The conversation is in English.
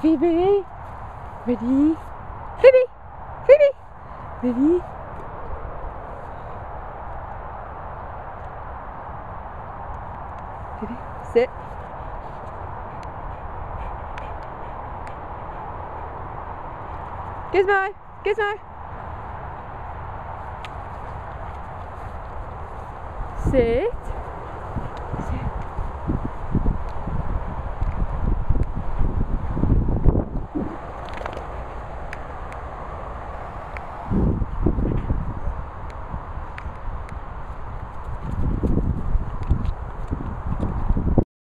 Phoebe. Ready? Phoebe. Phoebe. Ready? Phoebe. Sit. Gizmo. Gizmo. Sit.